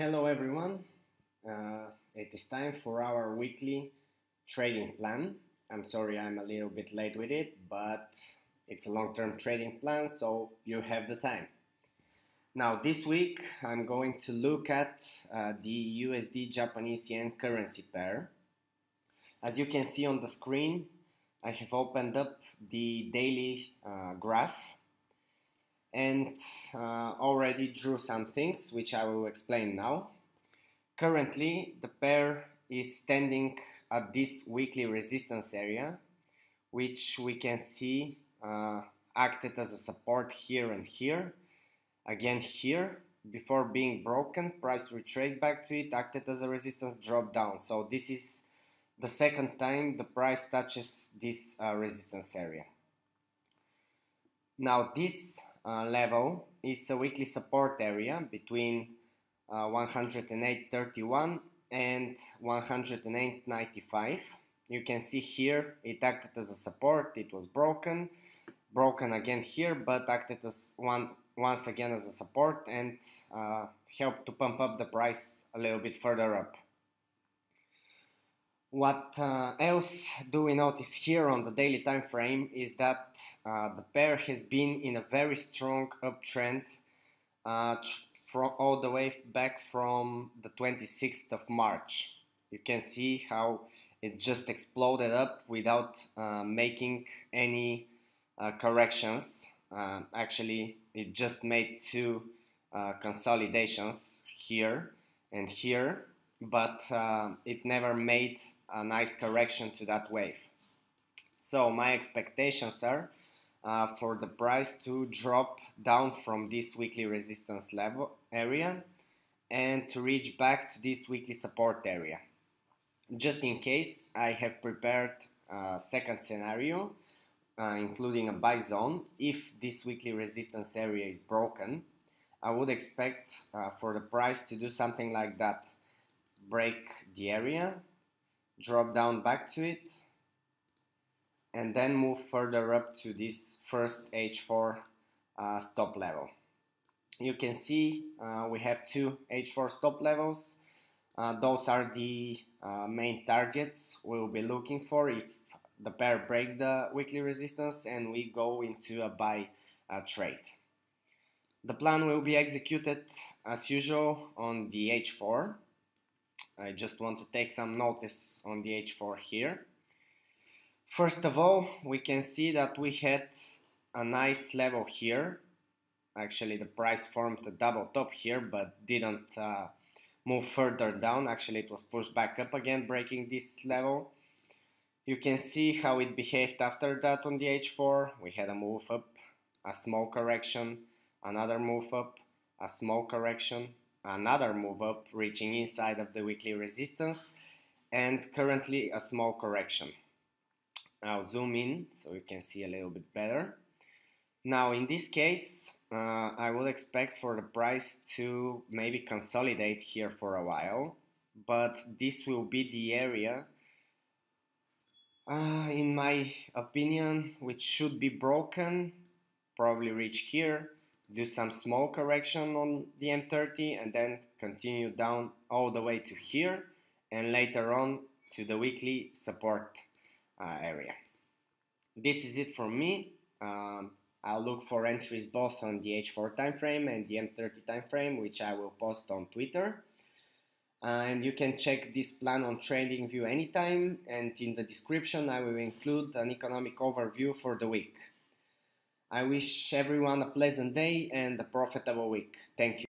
Hello everyone, uh, it is time for our weekly trading plan. I'm sorry I'm a little bit late with it, but it's a long-term trading plan, so you have the time. Now this week I'm going to look at uh, the USD Japanese Yen currency pair. As you can see on the screen, I have opened up the daily uh, graph and uh, already drew some things which I will explain now. Currently the pair is standing at this weekly resistance area which we can see uh, acted as a support here and here. Again here before being broken price retraced back to it acted as a resistance drop down. So this is the second time the price touches this uh, resistance area now this uh, level is a weekly support area between uh, 108.31 and 108.95. You can see here it acted as a support, it was broken, broken again here, but acted as one once again as a support and uh, helped to pump up the price a little bit further up. What uh, else do we notice here on the daily time frame is that uh, the pair has been in a very strong uptrend uh, from all the way back from the 26th of March. You can see how it just exploded up without uh, making any uh, corrections. Uh, actually, it just made two consolidations here and here, but it never made a nice correction to that wave. So my expectations are uh, for the price to drop down from this weekly resistance level area and to reach back to this weekly support area. Just in case, I have prepared a second scenario, uh, including a buy zone. If this weekly resistance area is broken, I would expect uh, for the price to do something like that. Break the area, drop down back to it and then move further up to this first H4 uh, stop level. You can see uh, we have two H4 stop levels. Uh, those are the uh, main targets we will be looking for if the pair breaks the weekly resistance and we go into a buy uh, trade. The plan will be executed as usual on the H4 I just want to take some notice on the H4 here. First of all, we can see that we had a nice level here. Actually, the price formed a double top here, but didn't uh, move further down. Actually, it was pushed back up again, breaking this level. You can see how it behaved after that on the H4. We had a move up, a small correction, another move up, a small correction, another move up reaching inside of the weekly resistance and currently a small correction. I'll zoom in so you can see a little bit better. Now in this case uh, I would expect for the price to maybe consolidate here for a while but this will be the area uh, in my opinion which should be broken probably reach here do some small correction on the M30 and then continue down all the way to here and later on to the weekly support uh, area. This is it from me. Um, I'll look for entries both on the H4 time frame and the M30 time frame, which I will post on Twitter. Uh, and you can check this plan on TradingView anytime. And in the description, I will include an economic overview for the week. I wish everyone a pleasant day and a profitable week. Thank you.